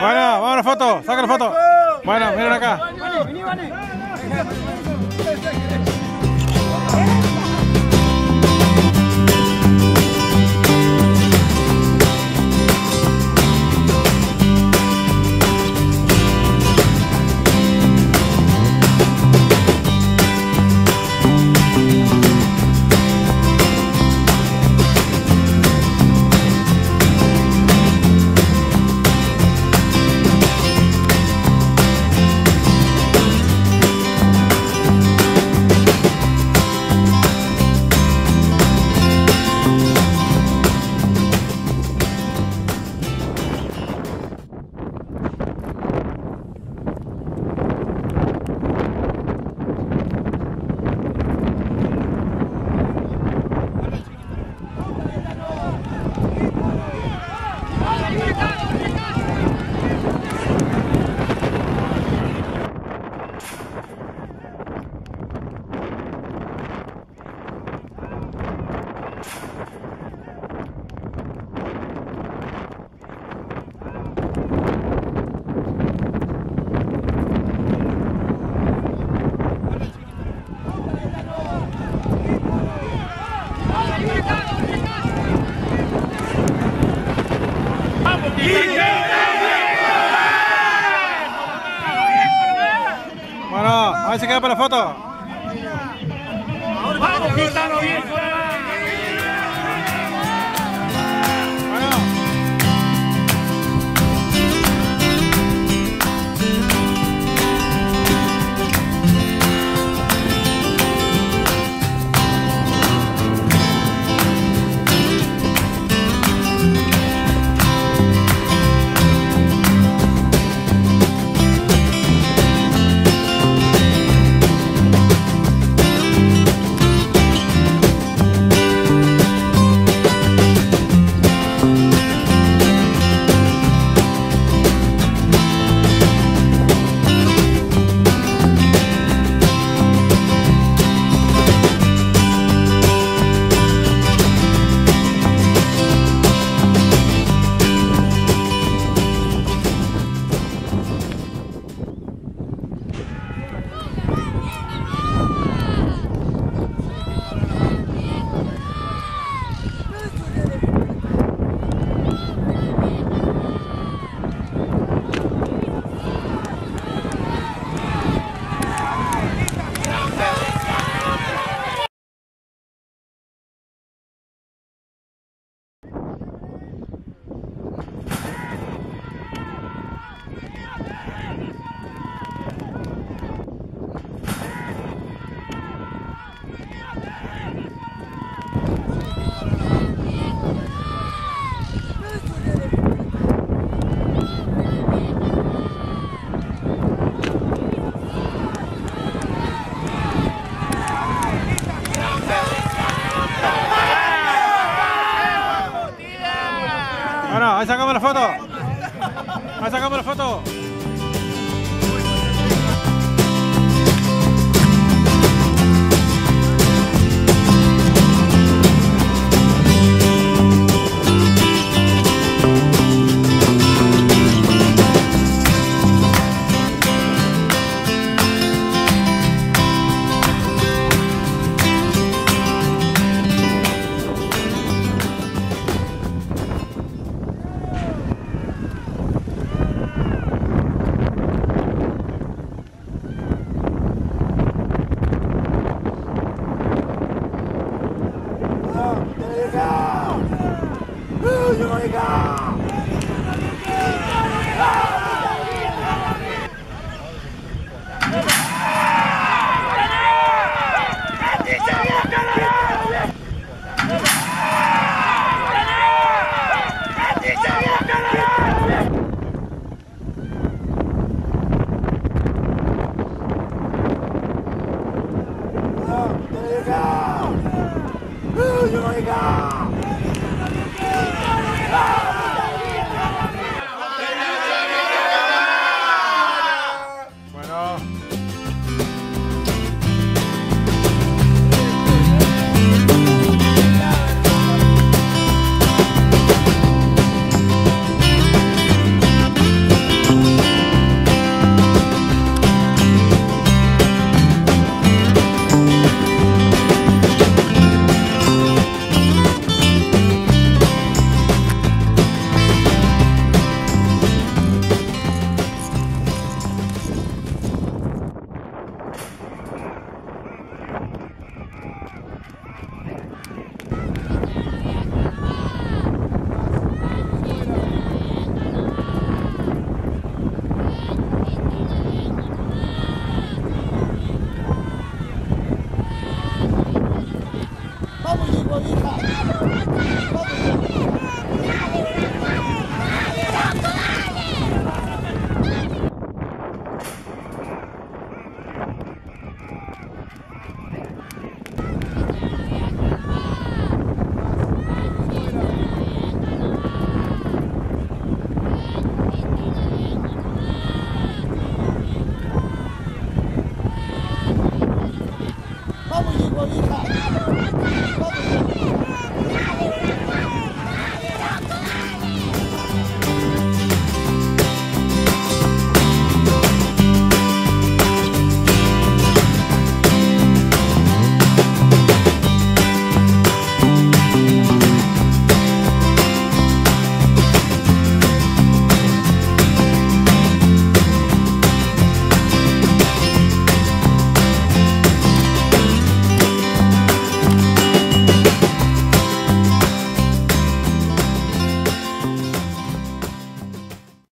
Bueno, vamos a la foto. Saca la foto. Bueno, miren acá. Para la foto. Bueno, ahí sacamos la foto. Ahí sacamos la foto. Bueno. Oh,